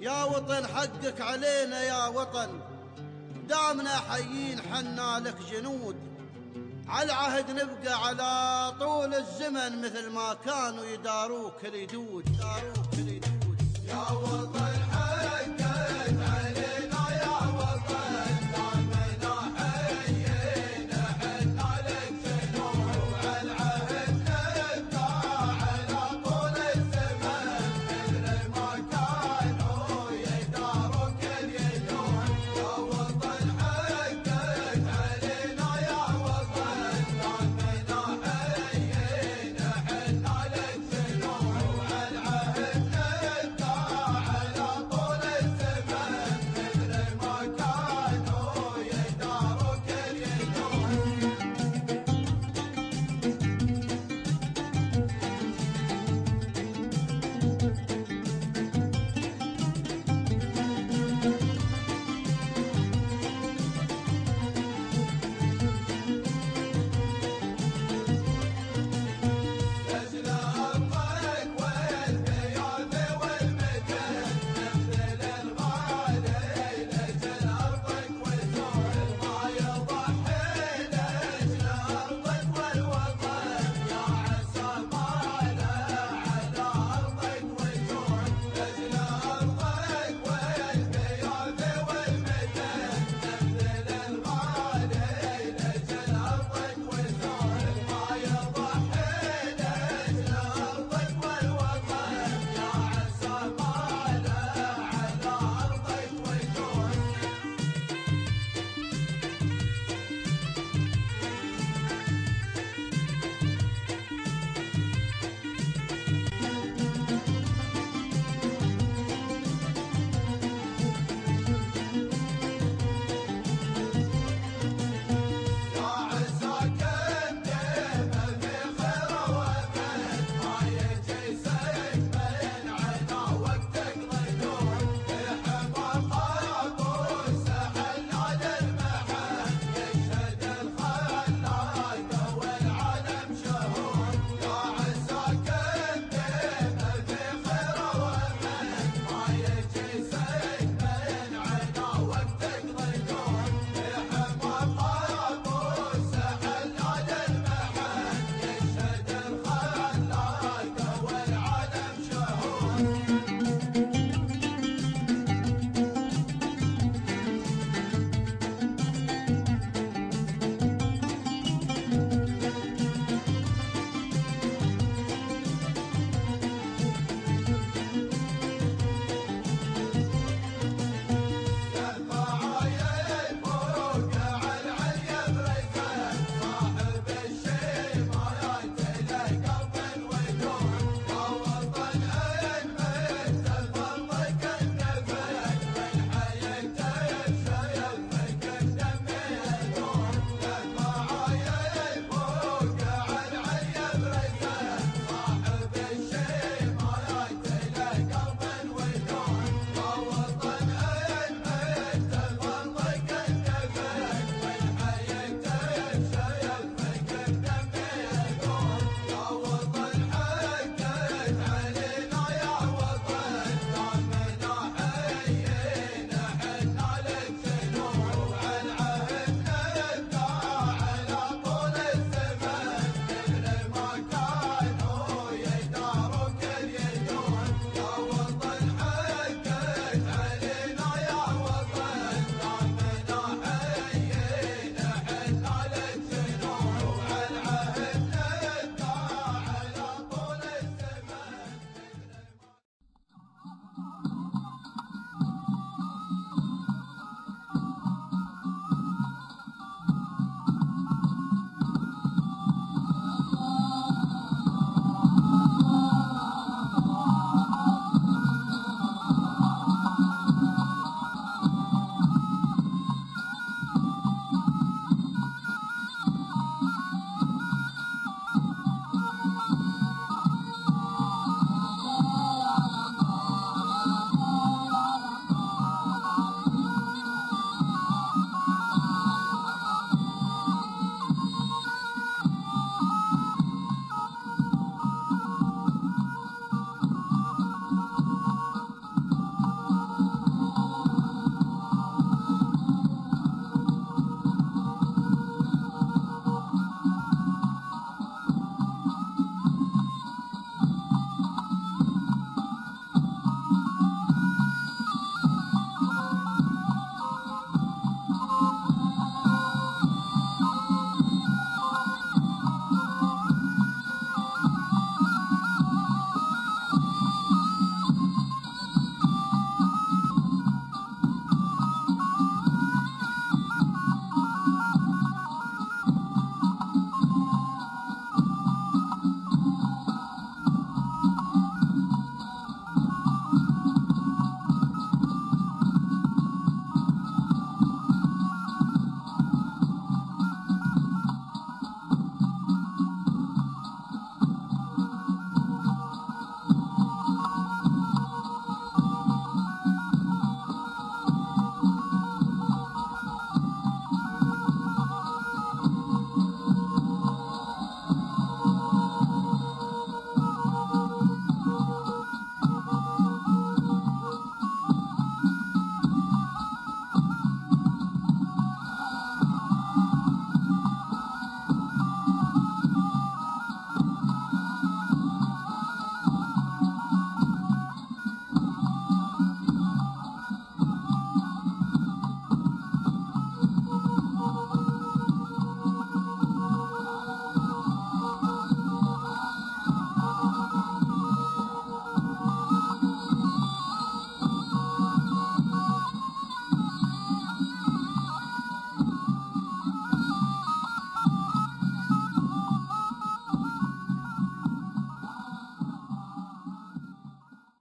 يا وطن حقك علينا يا وطن. دامنا حيين حنا لك جنود. على العهد نبقى على طول الزمن مثل ما كانوا يداروك اليدود. يداروك اليدود. يا وطن.